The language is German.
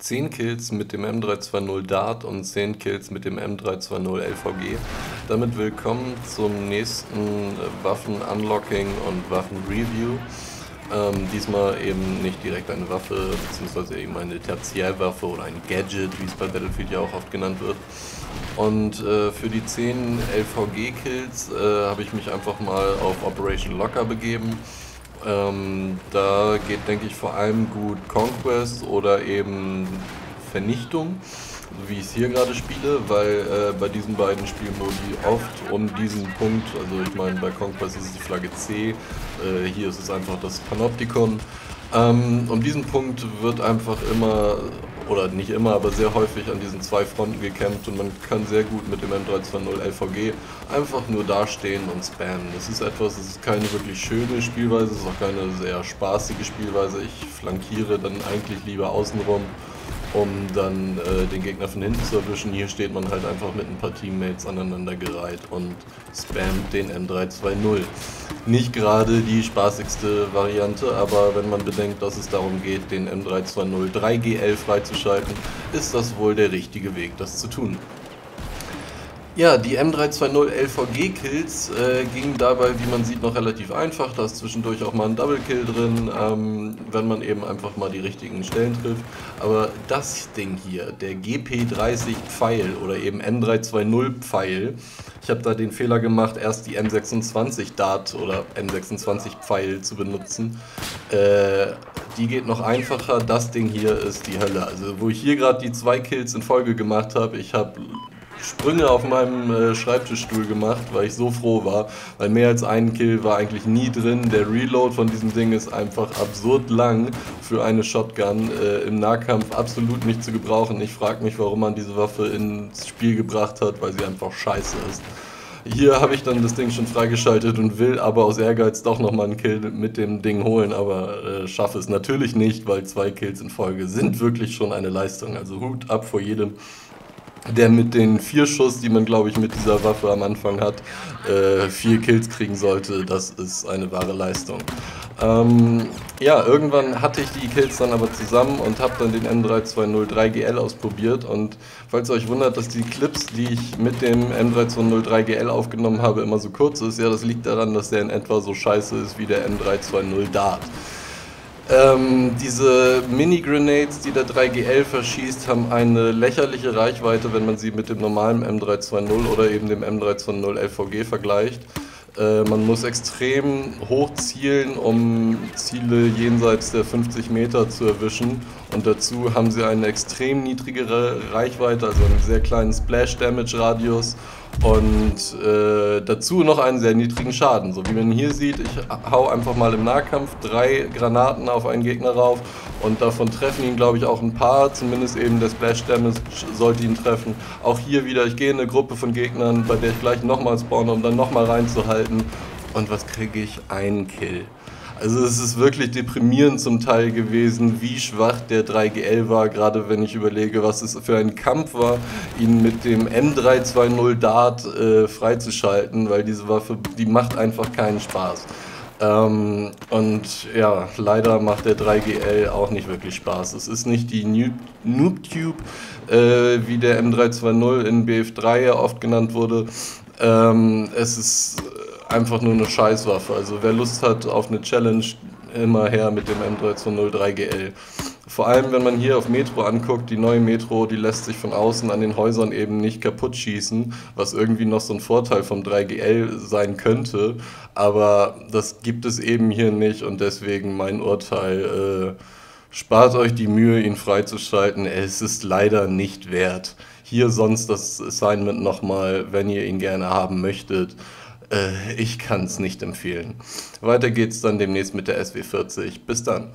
10 Kills mit dem M320 Dart und 10 Kills mit dem M320 LVG. Damit willkommen zum nächsten Waffen-Unlocking und Waffen-Review. Ähm, diesmal eben nicht direkt eine Waffe, beziehungsweise eben eine Tertiärwaffe oder ein Gadget, wie es bei Battlefield ja auch oft genannt wird. Und äh, für die 10 LVG-Kills äh, habe ich mich einfach mal auf Operation Locker begeben ähm, da geht, denke ich, vor allem gut Conquest oder eben Vernichtung, wie ich es hier gerade spiele, weil äh, bei diesen beiden Spielmodi oft um diesen Punkt, also ich meine, bei Conquest ist es die Flagge C, äh, hier ist es einfach das Panoptikon. Ähm, um diesen Punkt wird einfach immer oder nicht immer, aber sehr häufig an diesen zwei Fronten gekämpft und man kann sehr gut mit dem M320 LVG einfach nur dastehen und spammen. Das ist etwas, das ist keine wirklich schöne Spielweise, es ist auch keine sehr spaßige Spielweise. Ich flankiere dann eigentlich lieber außenrum um dann äh, den Gegner von hinten zu erwischen. Hier steht man halt einfach mit ein paar Teammates aneinandergereiht und spammt den M320. Nicht gerade die spaßigste Variante, aber wenn man bedenkt, dass es darum geht, den M320 3GL freizuschalten, ist das wohl der richtige Weg, das zu tun. Ja, die M320 LVG-Kills äh, gingen dabei, wie man sieht, noch relativ einfach. Da ist zwischendurch auch mal ein Double-Kill drin, ähm, wenn man eben einfach mal die richtigen Stellen trifft. Aber das Ding hier, der GP30 Pfeil oder eben M320 Pfeil, ich habe da den Fehler gemacht, erst die M26 Dart oder M26 Pfeil zu benutzen. Äh, die geht noch einfacher. Das Ding hier ist die Hölle. Also wo ich hier gerade die zwei Kills in Folge gemacht habe, ich habe Sprünge auf meinem äh, Schreibtischstuhl gemacht, weil ich so froh war, weil mehr als ein Kill war eigentlich nie drin. Der Reload von diesem Ding ist einfach absurd lang für eine Shotgun, äh, im Nahkampf absolut nicht zu gebrauchen. Ich frage mich, warum man diese Waffe ins Spiel gebracht hat, weil sie einfach scheiße ist. Hier habe ich dann das Ding schon freigeschaltet und will aber aus Ehrgeiz doch nochmal einen Kill mit dem Ding holen, aber äh, schaffe es natürlich nicht, weil zwei Kills in Folge sind wirklich schon eine Leistung. Also Hut ab vor jedem, der mit den vier Schuss, die man glaube ich mit dieser Waffe am Anfang hat, äh, vier Kills kriegen sollte, das ist eine wahre Leistung. Ähm, ja, irgendwann hatte ich die Kills dann aber zusammen und habe dann den M320 GL ausprobiert und falls ihr euch wundert, dass die Clips, die ich mit dem M320 GL aufgenommen habe, immer so kurz ist, ja, das liegt daran, dass der in etwa so scheiße ist wie der M320 Dart. Ähm, diese Mini-Grenades, die der 3GL verschießt, haben eine lächerliche Reichweite, wenn man sie mit dem normalen M320 oder eben dem M320 LVG vergleicht. Äh, man muss extrem hoch zielen, um Ziele jenseits der 50 Meter zu erwischen. Und dazu haben sie eine extrem niedrigere Reichweite, also einen sehr kleinen Splash-Damage-Radius und äh, dazu noch einen sehr niedrigen Schaden. So wie man hier sieht, ich hau einfach mal im Nahkampf drei Granaten auf einen Gegner rauf und davon treffen ihn glaube ich auch ein paar, zumindest eben der Splash Damage sollte ihn treffen. Auch hier wieder, ich gehe in eine Gruppe von Gegnern, bei der ich gleich nochmal spawne, um dann nochmal reinzuhalten und was kriege ich? Einen Kill. Also es ist wirklich deprimierend zum Teil gewesen, wie schwach der 3GL war, gerade wenn ich überlege, was es für ein Kampf war, ihn mit dem M320 Dart äh, freizuschalten, weil diese Waffe, die macht einfach keinen Spaß. Ähm, und ja, leider macht der 3GL auch nicht wirklich Spaß. Es ist nicht die NoobTube, äh, wie der M320 in BF3 ja oft genannt wurde. Ähm, es ist einfach nur eine Scheißwaffe. Also wer Lust hat auf eine Challenge, immer her mit dem M320 GL. Vor allem, wenn man hier auf Metro anguckt, die neue Metro, die lässt sich von außen an den Häusern eben nicht kaputt schießen, was irgendwie noch so ein Vorteil vom 3GL sein könnte. Aber das gibt es eben hier nicht und deswegen mein Urteil, äh, spart euch die Mühe, ihn freizuschalten. Es ist leider nicht wert. Hier sonst das Assignment nochmal, wenn ihr ihn gerne haben möchtet. Äh, ich kann es nicht empfehlen. Weiter geht's dann demnächst mit der SW40. Bis dann.